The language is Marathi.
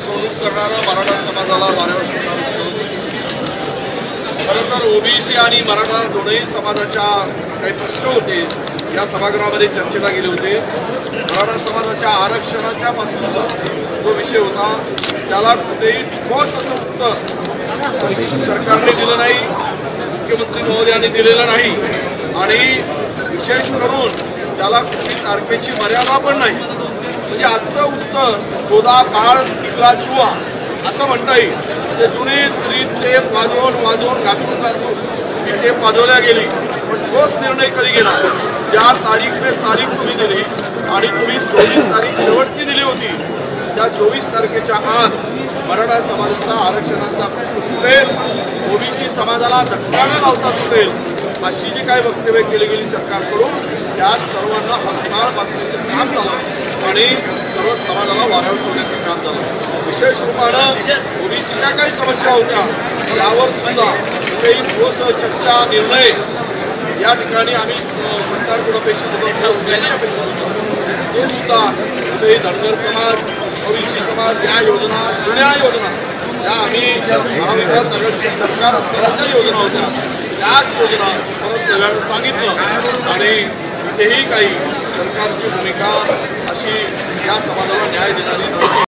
फसवणूक करणारं मराठा समाजाला वाऱ्यावर सोडणारं खरं तर ओबीसी आणि मराठा दोनही समाजाच्या काही प्रश्न होते या सभागृहामध्ये चर्चेला गेले होते. मराठा समाजाच्या आरक्षणाच्या पासूनचा जो विषय होता त्याला कुठेही ठोस असं उत्तर सरकारने दिलं नाही मुख्यमंत्री महोदयांनी दिलेलं नाही. आणि विशेष करून त्याला कुठली तारखेची मर्यादा पण नाही. म्हणजे आजचं उत्तर गोदा काळ टिकला जुवा असं म्हणता येईल. ते जुनी रीत टेप वाजवून वाजवून घासून घासून ती टेप वाजवल्या गेली. पण ठोस निर्णय कधी गेला ज्या तारीख पे तारीख तुम्ही दिली आणि तुम्ही चोवीस तारीख शेवटची दिली होती त्या चोवीस तारखेच्या आत मराठा समाजाचा आरक्षणाचा प्रश्न सुटेल ओबीसी समाजाला धक्का न लावता सुटेल अशी जी काही वक्तव्य केली गेली सरकारकडून त्या सर्वांना हक्काळ बसण्याचं काम झालं. आणि सर्व समाजाला वाऱ्यावर सोडण्याचे काम झालं. विशेष रूपानं ओबीसीच्या काही समस्या होत्या त्यावर सुद्धा काही ठोस चर्चा निर्णय या ठिकाणी आम्ही सरकारकडून अपेक्षित ते सुद्धा कुठेही धनगर समाज ओबीसी समाज या योजना जुन्या योजना या आम्ही महाविकास आघाडीचे सरकार असताना योजना होत्या. त्याच योजना परत नव्यानं सांगितलं आणि कुठेही काही सरकारची भूमिका अशी या समाजाला न्याय देणारी नव्हती